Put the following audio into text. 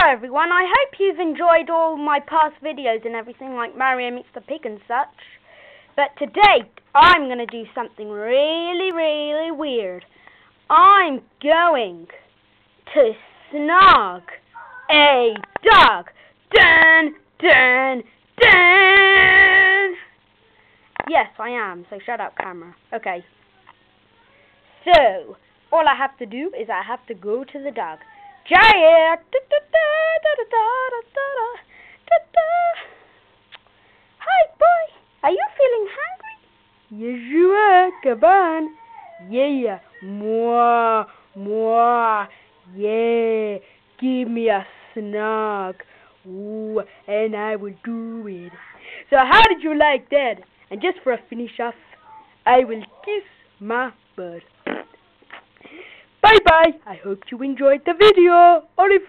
Hello everyone, I hope you've enjoyed all my past videos and everything like Mario meets the pig and such. But today, I'm going to do something really, really weird. I'm going to snog a dog. Dun, dun, dun! Yes, I am, so shut up camera. Okay. So, all I have to do is I have to go to the dog. Giant! Hi, boy. Are you feeling hungry? Yes, you are. Yeah. Mwah. Mwah. Yeah. Give me a snack. Ooh, and I will do it. So how did you like that? And just for a finish off, I will kiss my butt. Bye bye. I hope you enjoyed the video. Oliver.